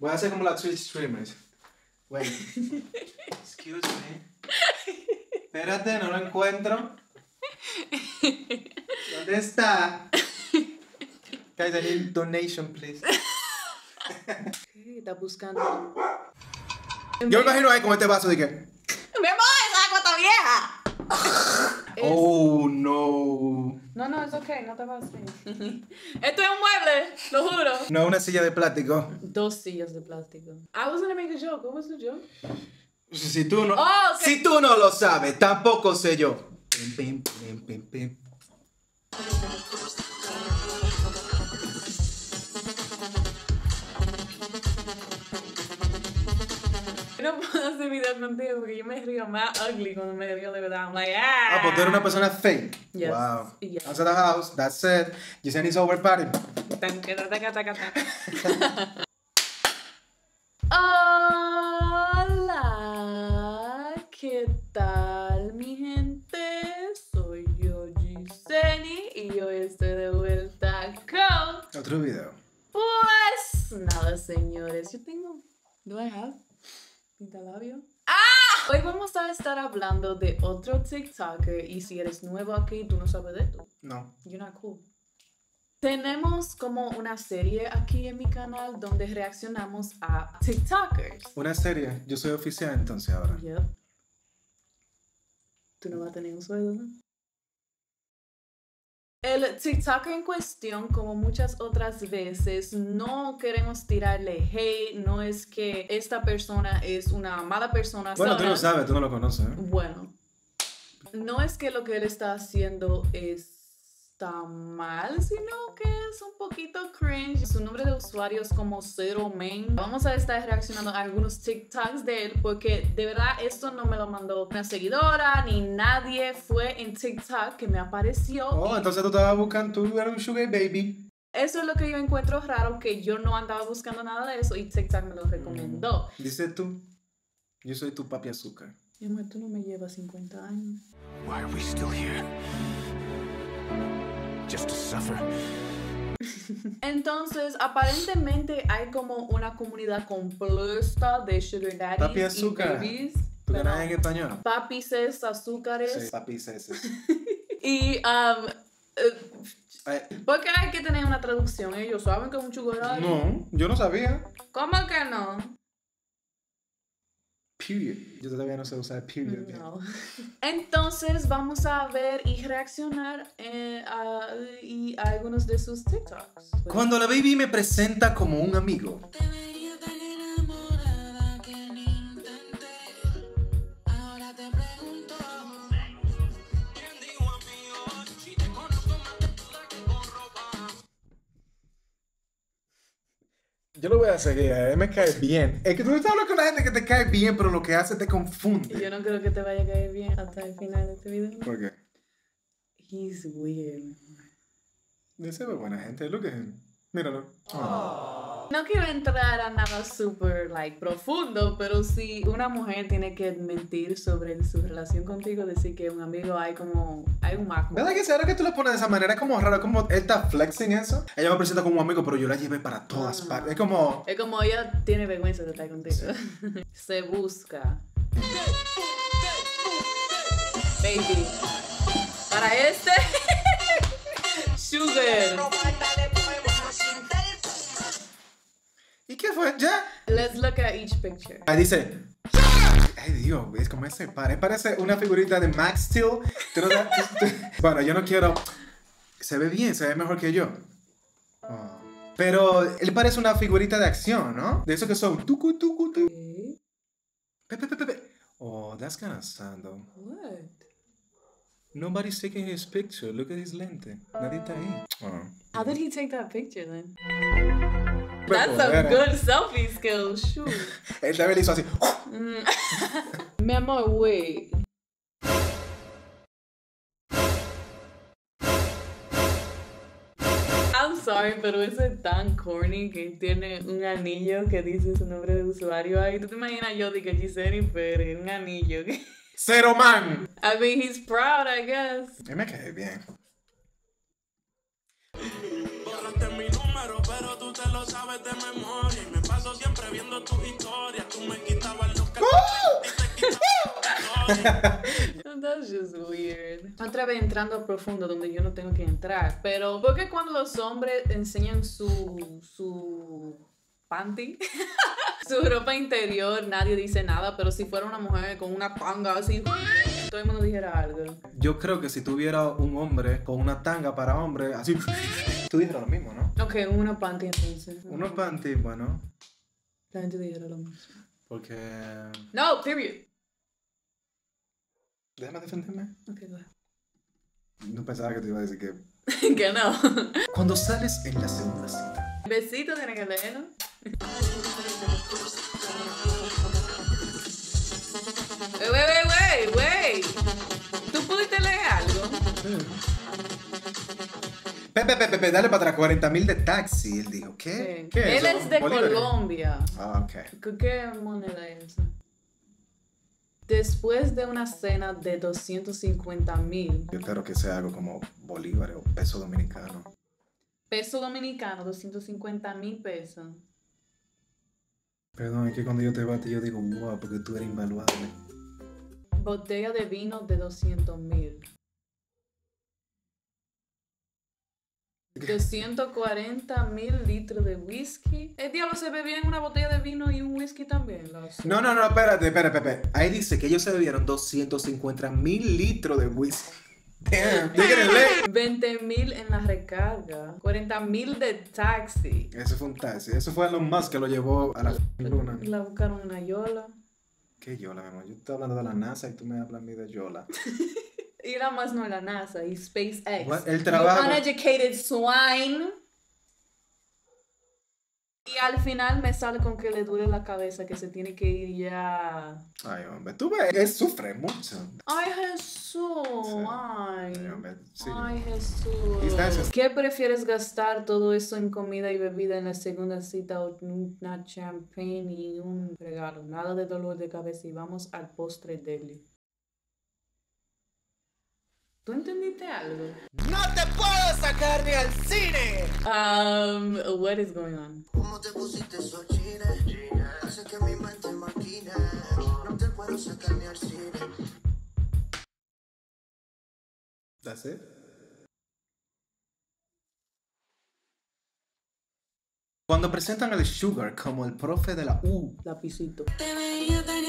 Voy a hacer como la Twitch streamers. Wait. Excuse me. Espérate, no lo encuentro. ¿Dónde está? Guys, I need donation, please. Está buscando. Yo me imagino ahí con este vaso de que. ¡Mi amor, esa agua está vieja! Oh, no. No, no, es ok, no te vas a Esto es un mueble, lo juro. No, una silla de plástico. Dos sillas de plástico. I was gonna make a joke. What was the joke? Si tú no, Oh, si tú no lo sabes, tampoco sé yo. Pim, pim, pim, no puedo hacer videos contigo porque yo me río más ugly cuando me río de verdad. I'm like, ah. Ah, pues tú eres una persona fake. Yes. Wow. Yes. Outside the house, that's it. Yeseni's over party. Hola, ¿qué tal mi gente? Soy yo Giseni y hoy estoy de vuelta con... Otro video. Pues nada, señores, yo tengo... ¿Do I have? ¿Pintalabio? ¡Ah! Hoy vamos a estar hablando de otro TikToker y si eres nuevo aquí, tú no sabes de esto. No. You're not cool. Tenemos como una serie aquí en mi canal donde reaccionamos a TikTokers. Una serie. Yo soy oficial entonces ahora. Yep. Tú no vas a tener un sueldo, ¿no? El TikToker en cuestión, como muchas otras veces, no queremos tirarle hate, no es que esta persona es una mala persona. Bueno, tú no ¿sabes? tú no lo conoces. ¿eh? Bueno, no es que lo que él está haciendo está mal, sino que es un poquito cringe. Su nombre de usuario es como Zero Main. Vamos a estar reaccionando a algunos TikToks de él porque de verdad esto no me lo mandó una seguidora ni nadie. Fue en TikTok que me apareció. Oh, y entonces tú estabas buscando, tú eres un sugar baby. Eso es lo que yo encuentro raro, que yo no andaba buscando nada de eso y TikTok me lo recomendó. Dices tú, yo soy tu papi azúcar. Mi amor, tú no me llevas 50 años. Why are we still here? Just to suffer? Entonces, aparentemente hay como una comunidad completa de sugar daddies Papi y azúcar. babies. ¿Tú Pero ganas en español? Papices, azúcares. Sí, papi ese. Y, um, Ay, ¿por qué hay que tener una traducción? Ellos saben que es un sugar daddy. No, yo no sabía. ¿Cómo que no? Period. Yo todavía no sé usar period. bien. No. Entonces, vamos a ver y reaccionar eh, a, y a algunos de sus TikToks. Cuando la baby me presenta como un amigo. Yo lo voy a seguir, a él me cae bien. Es que tú estás hablando con la gente que te cae bien, pero lo que hace te confunde. yo no creo que te vaya a caer bien hasta el final de este video. ¿Por qué? He's weird. Dice buena gente, look at him. Míralo. No quiero entrar a nada súper like, profundo, pero si una mujer tiene que mentir sobre su relación contigo, decir que un amigo hay como, hay un marco. ¿Verdad que ahora que tú lo pones de esa manera? Es como raro, como está flexing eso. Ella me presenta como un amigo, pero yo la llevé para todas Ah. partes. Es como. Es como ella tiene vergüenza de estar contigo. Se busca. Baby. Para este. Sugar. Fue? ¿Ya? Let's look at each picture. Ahí dice. Ay, Dios, es como ese padre. Parece una figurita de Max Steel. Bueno, yo no quiero. Se ve bien, se ve mejor que yo. Oh. Pero él parece una figurita de acción, ¿no? De esos que son. Tucu, tucu, tu. Okay. Pe, pe, pe, pe, pe. Oh, that's kind of sad though. What? Nobody's taking his picture. Look at his lente. Nadie está ahí. Oh. How did he take that picture then? That's some era. good selfie skills. Shoot. Él también hizo así. Mi amor, wait. I'm sorry, pero eso es tan corny que tiene un anillo que dice su nombre de usuario ahí. ¿Tú te imaginas yo de que Giselle Pérez, un anillo? Cero man. I mean, he's proud, I guess. Él me cae bien. es mi número, pero tú sabes de memoria. Y me paso siempre viendo tus historias. Tú me quitabas los historia. That's just weird. Otra vez entrando a profundo donde yo no tengo que entrar. Pero, porque cuando los hombres enseñan su. su. panty? su ropa interior, nadie dice nada. Pero si fuera una mujer con una panga así, todo el mundo dijera algo. Yo creo que si tuviera un hombre con una tanga para hombre, así, tú dijeras lo mismo, ¿no? Ok, una panty entonces. Unos panties, bueno, La gente dijera lo mismo. porque... No, period. Déjame defenderme. Ok. No pensaba que te iba a decir que... que no. Cuando sales en la segunda cita. Besito tiene que leerlo. Wey, Pepe, Pepe, Pepe, dale para atrás, 40 mil de taxi. Él dijo, ¿qué? Sí. ¿Qué Él es de. Colombia. Ah, ok. ¿Qué- ¿Qué moneda es esa? Después de una cena de 250 mil Yo espero que sea algo como bolívares o peso dominicano. pesos dominicanos, 250 mil pesos. Perdón, es que cuando yo te bato yo digo, wow, porque tú eres invaluable. Botella de vino de 200 mil. 240 mil litros de whisky. El diablo se bebía en una botella de vino y un whisky también. los- No, no, no, espérate, espérate, Pepe. Ahí dice que ellos se bebieron 250 mil litros de whisky. Damn, you getting lit. 20 mil en la recarga. 40 mil de taxi. Eso fue un taxi. Eso fue Elon Musk que lo llevó a la luna. La buscaron en una yola. ¿Qué Yola, mi amor? Yo estoy hablando de la NASA y tú me hablas a mí de Yola. Y era más no la NASA y SpaceX. What? El You trabajo- uneducated swine. Y al final me sale con que le duele la cabeza, que se tiene que ir ya. Ay, hombre, tú ves, él sufre mucho. Ay, Jesús. Sí. Ay. Ay, hombre, sí. Ay, Jesús. ¿Qué prefieres gastar todo eso en comida y bebida en la segunda cita o una champagne y un regalo? Nada de dolor de cabeza y vamos al postre deli. ¿Tú entendiste algo? ¡No te puedo sacar ni al cine! Um, what is going on? ¿Cómo te pusiste esos chines? Hace que mi mente maquine. No te puedo sacar ni al cine. That's it. Cuando presentan al Sugar como el profe de la U, Lapicito. Te veía tan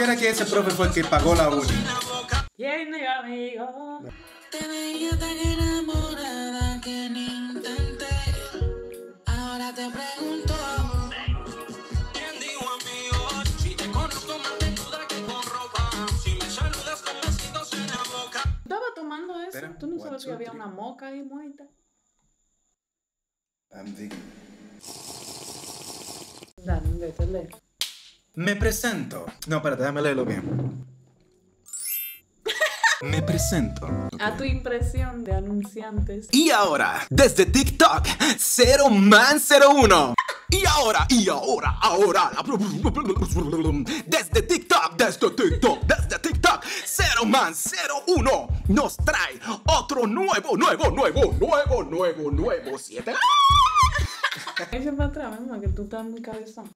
supiera que ese profe fue el que pagó la uni. ¿Quién es amigo? Te veía tan enamorada que ni intenté. Ahora te pregunto. ¿Quién dijo amigo? Si te conozco más desnuda que con ropa. Si me saludas con besitos en la boca. ¿Estaba tomando eso? Espera, ¿Tú no sabes que había una moca ahí muerta? I'm digging. Dale, vete, lee. Me presento. No, espérate, déjame leerlo bien. Me presento. A tu impresión de anunciantes. Y ahora, desde TikTok, Cero Man 01. Y ahora, y ahora, ahora. Desde TikTok, desde TikTok, desde TikTok, Cero Man 01 nos trae otro nuevo, nuevo, nuevo, nuevo, nuevo, nuevo 7. Echa para atrás, que tú estás muy cabezón.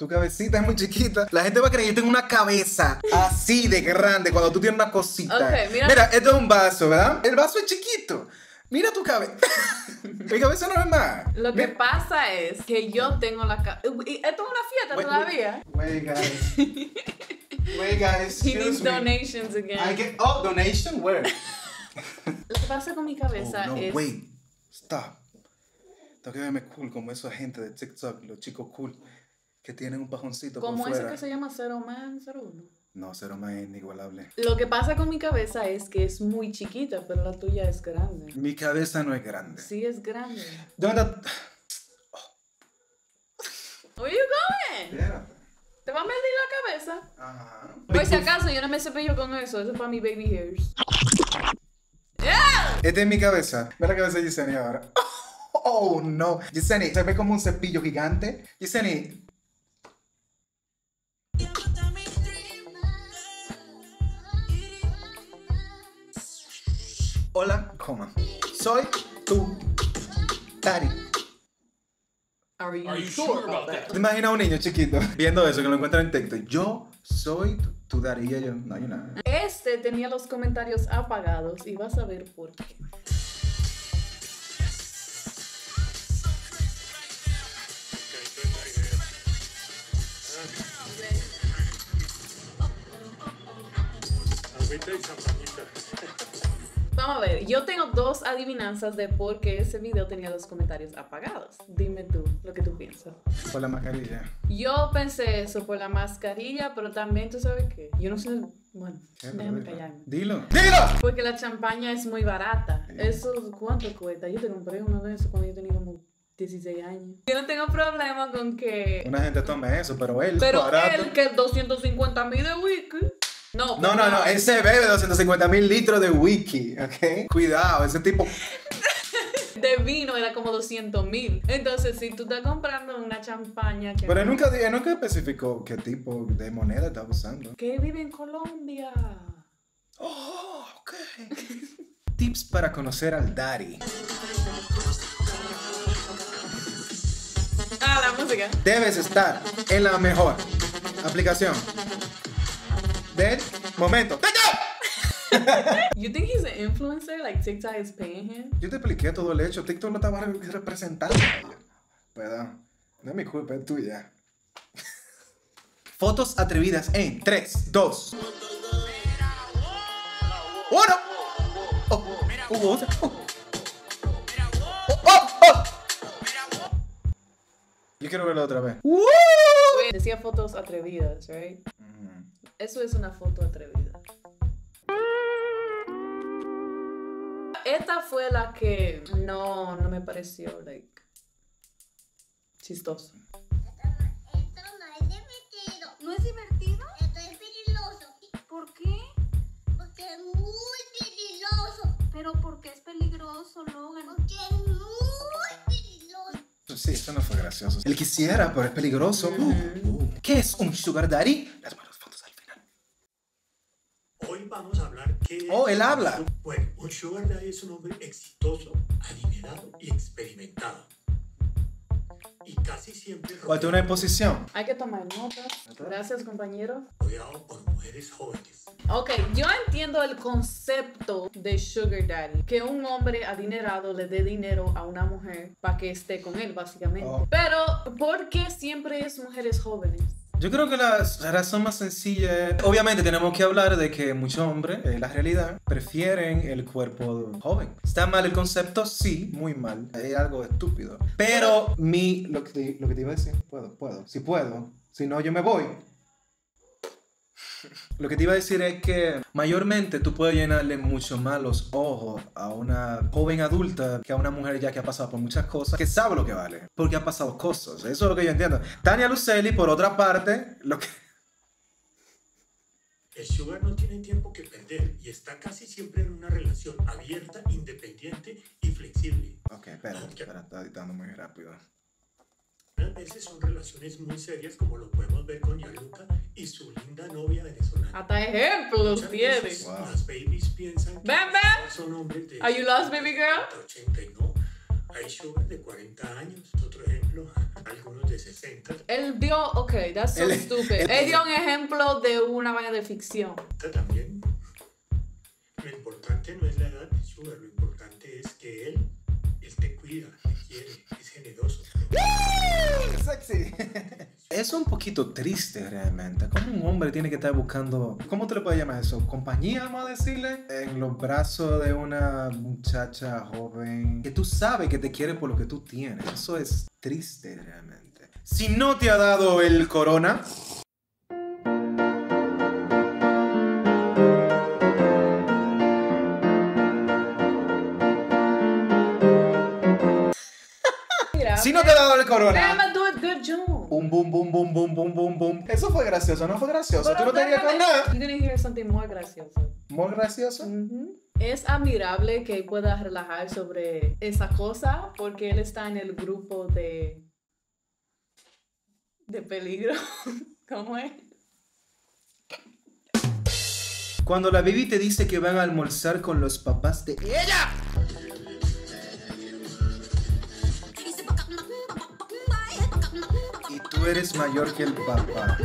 Tu cabecita es muy chiquita. La gente va a creer que yo tengo una cabeza así de grande cuando tú tienes una cosita. Ok, mira. esto es un vaso, ¿verdad? El vaso es chiquito. Mira tu cabeza. Mi cabeza no es más. Lo que Mira- pasa es que yo tengo la ca- y Esto es una fiesta Wait, todavía. Wait, guys. Wait, guys. He needs me. donations again. I get, oh, donation? Where? Lo que pasa con mi cabeza Oh, no, es. wait. Stop. Tengo que verme cool como esos gente de TikTok, los chicos cool, que tienen un pajoncito Como por ese que se llama Zero Man, Zero Uno. No, cero más inigualable. Lo que pasa con mi cabeza es que es muy chiquita, pero la tuya es grande. Mi cabeza no es grande. Sí, es grande. ¿Dónde está? Where you going? Espérate. ¿Te va a medir la cabeza? Ajá. Por si acaso, yo no me cepillo con eso. Eso es para mi baby hairs. Esta es mi cabeza. Ve la cabeza de Yesenia ahora. Oh, no. Yesenia, se ve como un cepillo gigante. Yesenia, Hola, coma. Soy tu daddy. Are you, Are you sure, sure about about that? ¿Te imaginas a un niño chiquito viendo eso que lo encuentra en TikTok? Yo soy tu, tu daddy. Y ellos, no, yo nada. Este tenía los comentarios apagados y vas a ver por qué. Vamos a ver, yo tengo dos adivinanzas de por qué ese video tenía los comentarios apagados. Dime tú lo que tú piensas. Por la mascarilla. Yo pensé eso por la mascarilla, pero también tú sabes que yo no sé, bueno, ¿Qué? déjame Dilo. callarme. Dilo. ¡Dilo! Porque la champaña es muy barata. Eso, ¿cuánto cuesta? Yo te compré uno de esos cuando yo tenía como 16 años. Yo no tengo problema con que... Una gente tome eso, pero él, Pero barato. él que 250 mil de wiki. No, No, no, no, él se bebe 250 mil litros de wiki, ¿ok? Cuidado, ese tipo. de vino era como 200 mil. Entonces, si tú estás comprando una champaña que, Pero él nunca, él nunca especificó qué tipo de moneda estaba usando. que vive en Colombia. Oh, ok. Tips para conocer al daddy. Ah, la música. Debes estar en la mejor aplicación del momento. You think he's an influencer? Like TikTok is paying him? Yo te expliqué todo el hecho. TikTok lo estaba representando. Pero no es mi culpa, es tuya. Fotos atrevidas en 3, 2, 1. Oh, hubo otra. Oh. Oh, oh, oh. Yo quiero verlo otra vez. Decía fotos atrevidas, right? Eso es una foto atrevida. Esta fue la que no, no me pareció, like, chistosa. Esto no es divertido. ¿No es divertido? Esto es peligroso. ¿Por qué? Porque es muy peligroso. Pero ¿por qué es peligroso, Logan? Porque es muy peligroso. Sí, eso no fue gracioso. Él quisiera, pero es peligroso. Uh, uh. ¿Qué es un sugar daddy? Las buenas fotos al final. Hoy vamos a hablar qué Oh, él habla. Bueno, un sugar daddy es un hombre exitoso, adinerado y experimentado. Y casi siempre tiene una exposición. Hay que tomar notas. Gracias, compañero. rodeado por mujeres jóvenes. Ok, yo entiendo el concepto de Sugar Daddy, que un hombre adinerado le dé dinero a una mujer para que esté con él, básicamente. Oh. Pero, ¿por qué siempre es mujeres jóvenes? Yo creo que la razón más sencilla es, obviamente tenemos que hablar de que muchos hombres, en la realidad, prefieren el cuerpo joven. ¿Está mal el concepto? Sí, muy mal. Es algo estúpido. Pero mi, lo que te, lo que te iba a decir, puedo, puedo, si puedo, si no yo me voy. Lo que te iba a decir es que mayormente tú puedes llenarle mucho más los ojos a una joven adulta que a una mujer ya que ha pasado por muchas cosas, que sabe lo que vale, porque ha pasado cosas. Eso es lo que yo entiendo. Tania Lucelli, por otra parte, lo que... El sugar no tiene tiempo que perder y está casi siempre en una relación abierta, independiente y flexible. Ok, espera, espera, está editando muy rápido. Veces son relaciones muy serias como lo podemos ver con Yaluca y su linda novia venezolana. Hasta ejemplos Muchas tiene. veces Wow. Las babies piensan que ven. sugar son hombres de Are you lost, baby girl? 80 y no. Hay sugar de 40 años. Otro ejemplo, algunos de 60. Él dio, ok, that's so Él- stupid. él- Él dio un ejemplo de una vaina de ficción. También. Lo importante no es la edad del sugar, lo importante es que él, él te cuida, te quiere, es generoso. Sexy. Es un poquito triste realmente. ¿Cómo un hombre tiene que estar buscando, ¿cómo te le puedes llamar eso? Compañía, vamos a decirle, en los brazos de una muchacha joven que tú sabes que te quiere por lo que tú tienes. Eso es triste realmente. Si no te ha dado el corona, si no te ha dado el corona, Eso fue gracioso, no fue gracioso. Tú no te irías con nada. You're gonna hear something more gracioso. Muy gracioso. Es admirable que él pueda relajar sobre esa cosa porque él está en el grupo de de peligro. ¿Cómo es? Cuando la baby te dice que van a almorzar con los papás de ella. Tú eres mayor que el papá.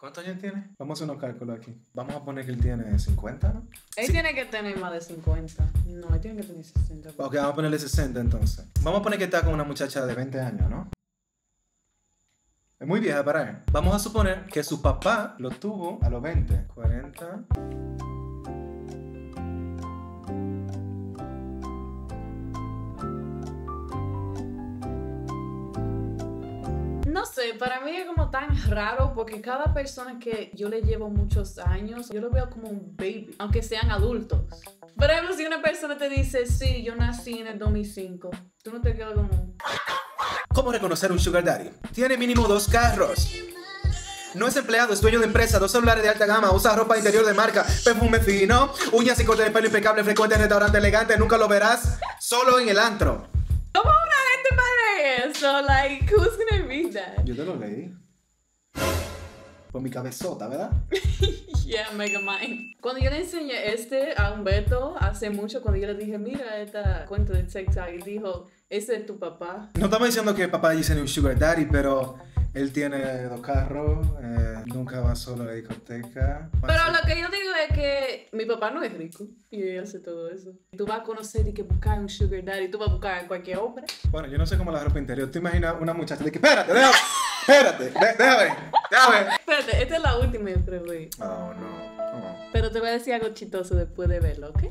¿Cuántos años tiene? Vamos a hacer unos cálculos aquí. Vamos a poner que él tiene 50, ¿no? Él Sí. tiene que tener más de 50. No, él tiene que tener 60. Ok, vamos a ponerle 60 entonces. Vamos a poner que está con una muchacha de 20 años, ¿no? Es muy vieja para él. Vamos a suponer que su papá lo tuvo a los 20. 40. No sé, para mí es como tan raro porque cada persona que yo le llevo muchos años, yo lo veo como un baby, aunque sean adultos. Por ejemplo, si una persona te dice, sí, yo nací en el 2005, tú no te quedas como... ¿Cómo reconocer un sugar daddy? Tiene mínimo dos carros. No es empleado, es dueño de empresa, dos celulares de alta gama, usa ropa interior de marca, perfume fino, uñas y corte de pelo impecable, frecuente en restaurante elegante, nunca lo verás solo en el antro. ¿Cómo una gente para eso? Like, who's gonna read that? Yo te lo leí. Por mi cabezota, ¿verdad? Yeah, Mega Mind. Cuando yo le enseñé este a Humberto hace mucho, cuando yo le dije, mira esta cuenta de TikTok, y dijo, ese es tu papá. No estamos diciendo que papá dice ni un sugar daddy, pero él tiene dos carros, eh, nunca va solo a la discoteca. Pero lo que yo digo es que mi papá no es rico y él hace todo eso. Tú vas a conocer y que buscar un sugar daddy, tú vas a buscar a cualquier hombre. Bueno, yo no sé cómo la ropa interior. ¿Te imaginas una muchacha de que, espérate, déjame, espérate, déjame, déjame. Espérate, esta es la última yo creo, güey. Oh, no. Oh. Pero te voy a decir algo chistoso después de verlo, ¿ok?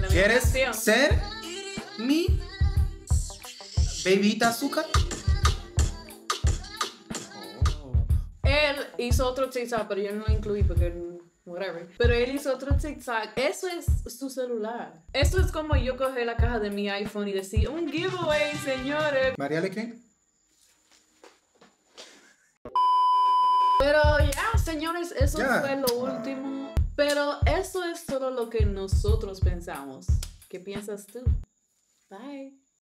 La ¿Quieres canción. ser mi bebita azúcar? Oh. Él hizo otro TikTok, pero yo no lo incluí porque whatever. Pero él hizo otro TikTok. Eso es su celular. Eso es como yo coger la caja de mi iPhone y decir, un giveaway, señores. ¿María qué? Pero ya, señores, eso Ya. fue lo último. Pero eso es solo lo que nosotros pensamos. ¿Qué piensas tú? Bye.